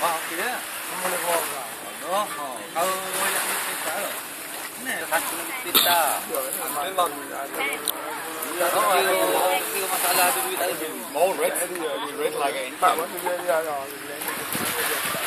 Wow, kìa. Không được vô rồi. Đó, câu quay lại cái trái rồi. Này, thật pita. Cái vòng. Kêu kêu masala tôi biết đấy. More red, red like in.